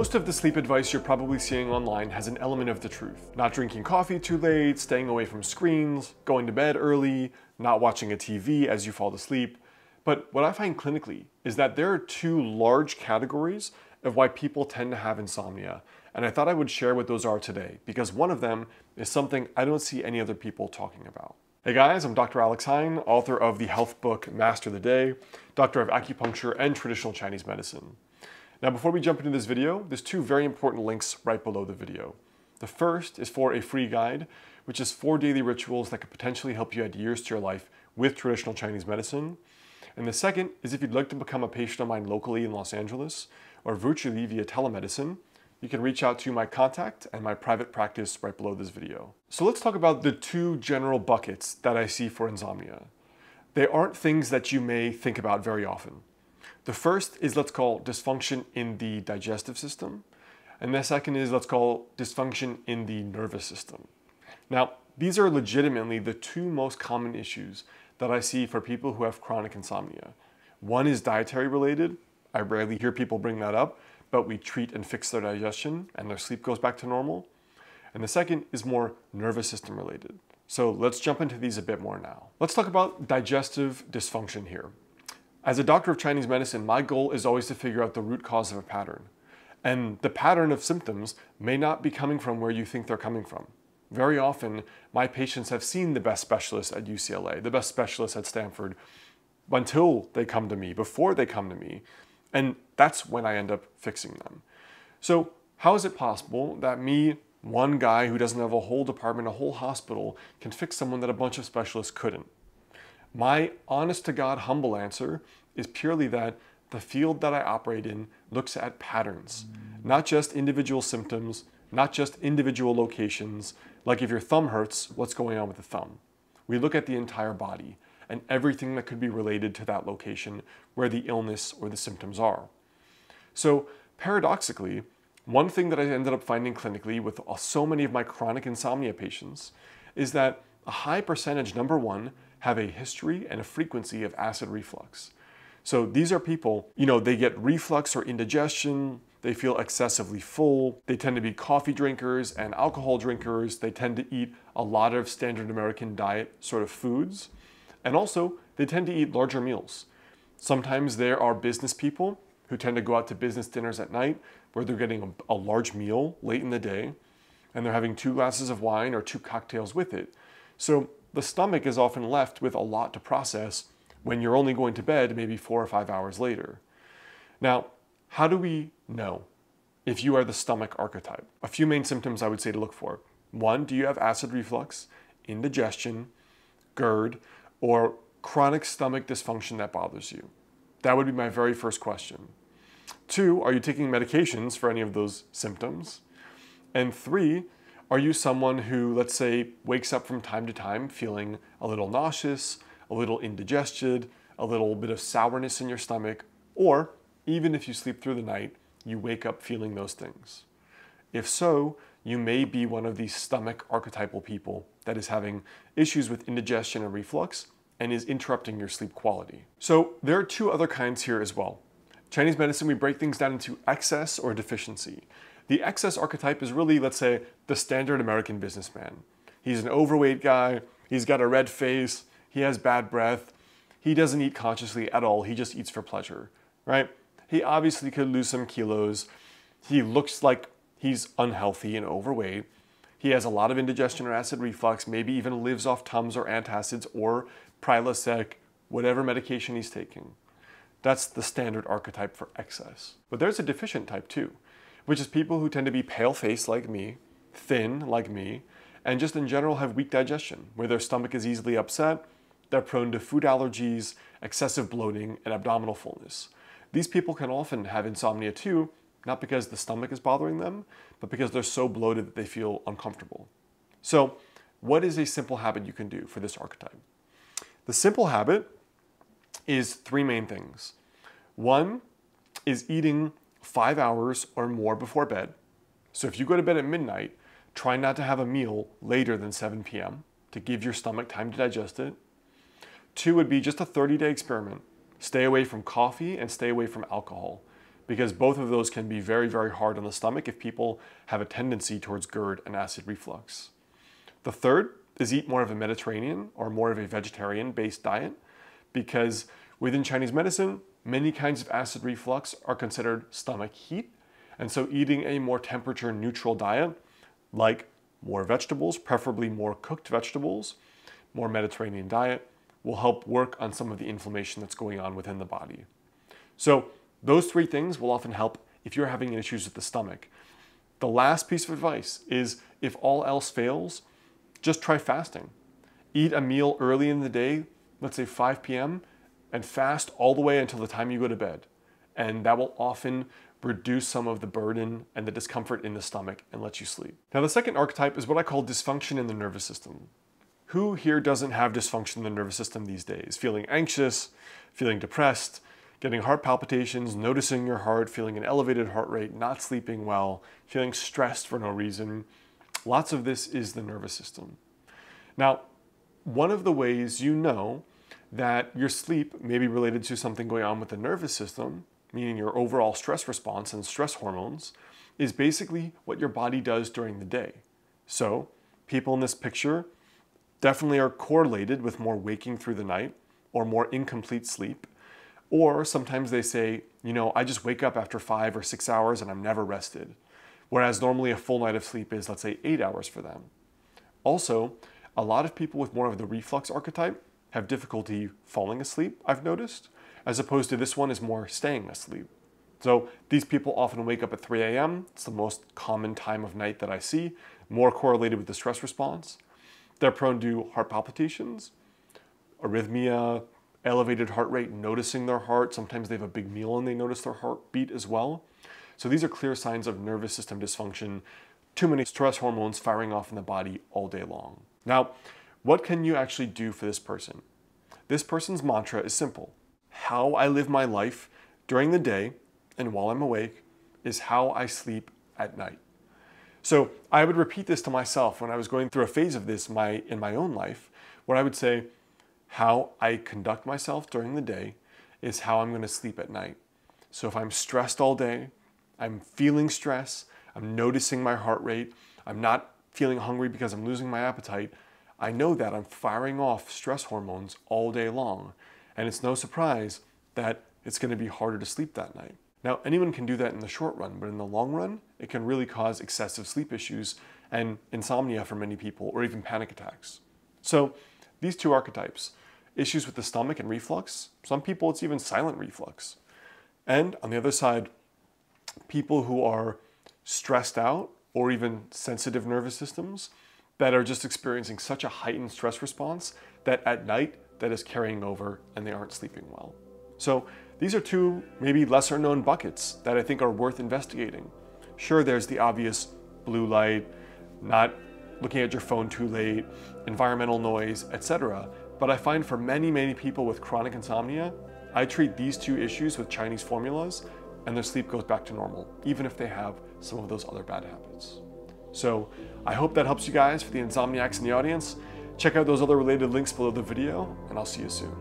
Most of the sleep advice you're probably seeing online has an element of the truth. Not drinking coffee too late, staying away from screens, going to bed early, not watching a TV as you fall asleep. But what I find clinically is that there are two large categories of why people tend to have insomnia. And I thought I would share what those are today because one of them is something I don't see any other people talking about. Hey guys, I'm Dr. Alex Heyne, author of the health book Master the Day, doctor of acupuncture and traditional Chinese medicine. Now before we jump into this video, there's two very important links right below the video. The first is for a free guide, which is four daily rituals that could potentially help you add years to your life with traditional Chinese medicine. And the second is if you'd like to become a patient of mine locally in Los Angeles or virtually via telemedicine, you can reach out to my contact and my private practice right below this video. So let's talk about the two general buckets that I see for insomnia. They aren't things that you may think about very often. The first is let's call dysfunction in the digestive system. And the second is let's call dysfunction in the nervous system. Now, these are legitimately the two most common issues that I see for people who have chronic insomnia. One is dietary related. I rarely hear people bring that up, but we treat and fix their digestion and their sleep goes back to normal. And the second is more nervous system related. So let's jump into these a bit more now. Let's talk about digestive dysfunction here. As a doctor of Chinese medicine, my goal is always to figure out the root cause of a pattern. And the pattern of symptoms may not be coming from where you think they're coming from. Very often, my patients have seen the best specialists at UCLA, the best specialists at Stanford, until they come to me, before they come to me. And that's when I end up fixing them. So, how is it possible that me, one guy who doesn't have a whole department, a whole hospital, can fix someone that a bunch of specialists couldn't? My honest to God, humble answer is purely that the field that I operate in looks at patterns, not just individual symptoms, not just individual locations, like if your thumb hurts, what's going on with the thumb? We look at the entire body and everything that could be related to that location where the illness or the symptoms are. So, paradoxically, one thing that I ended up finding clinically with so many of my chronic insomnia patients is that a high percentage, number one, have a history and a frequency of acid reflux. So these are people, you know, they get reflux or indigestion, they feel excessively full, they tend to be coffee drinkers and alcohol drinkers, they tend to eat a lot of standard American diet sort of foods, and also they tend to eat larger meals. Sometimes there are business people who tend to go out to business dinners at night where they're getting a, a large meal late in the day and they're having two glasses of wine or two cocktails with it. So the stomach is often left with a lot to process when you're only going to bed maybe four or five hours later. Now, how do we know if you are the stomach archetype? A few main symptoms I would say to look for. One, do you have acid reflux, indigestion, GERD, or chronic stomach dysfunction that bothers you? That would be my very first question. Two, are you taking medications for any of those symptoms? And three, are you someone who, let's say, wakes up from time to time feeling a little nauseous, a little indigested, a little bit of sourness in your stomach, or even if you sleep through the night, you wake up feeling those things? If so, you may be one of these stomach archetypal people that is having issues with indigestion and reflux and is interrupting your sleep quality. So there are two other kinds here as well. Chinese medicine, we break things down into excess or deficiency. The excess archetype is really, let's say, the standard American businessman. He's an overweight guy, he's got a red face, he has bad breath, he doesn't eat consciously at all, he just eats for pleasure, right? He obviously could lose some kilos. He looks like he's unhealthy and overweight. He has a lot of indigestion or acid reflux, maybe even lives off Tums or antacids or Prilosec, whatever medication he's taking. That's the standard archetype for excess. But there's a deficient type too which is people who tend to be pale faced like me, thin like me, and just in general have weak digestion, where their stomach is easily upset, they're prone to food allergies, excessive bloating, and abdominal fullness. These people can often have insomnia too, not because the stomach is bothering them, but because they're so bloated that they feel uncomfortable. So, what is a simple habit you can do for this archetype? The simple habit is three main things. One is eating five hours or more before bed. So if you go to bed at midnight, try not to have a meal later than 7 p.m. to give your stomach time to digest it. Two would be just a 30 day experiment. Stay away from coffee and stay away from alcohol. because both of those can be very, very hard on the stomach if people have a tendency towards GERD and acid reflux. The third is eat more of a Mediterranean or more of a vegetarian based diet because within Chinese medicine, many kinds of acid reflux are considered stomach heat. And so eating a more temperature neutral diet, like more vegetables, preferably more cooked vegetables, more Mediterranean diet, will help work on some of the inflammation that's going on within the body. So those three things will often help if you're having issues with the stomach. The last piece of advice is if all else fails, just try fasting. Eat a meal early in the day, let's say 5 p.m., and fast all the way until the time you go to bed. And that will often reduce some of the burden and the discomfort in the stomach and let you sleep. Now, the second archetype is what I call dysfunction in the nervous system. Who here doesn't have dysfunction in the nervous system these days? Feeling anxious, feeling depressed, getting heart palpitations, noticing your heart, feeling an elevated heart rate, not sleeping well, feeling stressed for no reason. Lots of this is the nervous system. Now, one of the ways you know that your sleep may be related to something going on with the nervous system, meaning your overall stress response and stress hormones, is basically what your body does during the day. So, people in this picture definitely are correlated with more waking through the night or more incomplete sleep or sometimes they say, you know, I just wake up after five or six hours and I'm never rested. Whereas normally a full night of sleep is, let's say, eight hours for them. Also, a lot of people with more of the reflux archetype have difficulty falling asleep, I've noticed, as opposed to this one is more staying asleep. So these people often wake up at 3 a.m. It's the most common time of night that I see, more correlated with the stress response. They're prone to heart palpitations, arrhythmia, elevated heart rate, noticing their heart. Sometimes they have a big meal and they notice their heartbeat as well. So these are clear signs of nervous system dysfunction, too many stress hormones firing off in the body all day long. Now, what can you actually do for this person? This person's mantra is simple. How I live my life during the day and while I'm awake is how I sleep at night. So I would repeat this to myself when I was going through a phase of this my, in my own life, where I would say, how I conduct myself during the day is how I'm going to sleep at night. So if I'm stressed all day, I'm feeling stress, I'm noticing my heart rate, I'm not feeling hungry because I'm losing my appetite, I know that I'm firing off stress hormones all day long. And it's no surprise that it's going to be harder to sleep that night. Now, anyone can do that in the short run, but in the long run, it can really cause excessive sleep issues and insomnia for many people, or even panic attacks. So, these two archetypes, issues with the stomach and reflux. Some people, it's even silent reflux. And on the other side, people who are stressed out or even sensitive nervous systems that are just experiencing such a heightened stress response that at night that is carrying over and they aren't sleeping well. So these are two maybe lesser known buckets that I think are worth investigating. Sure, there's the obvious blue light, not looking at your phone too late, environmental noise, etc. But I find for many, many people with chronic insomnia, I treat these two issues with Chinese formulas and their sleep goes back to normal, even if they have some of those other bad habits. So I hope that helps you guys for the insomniacs in the audience. Check out those other related links below the video, and I'll see you soon.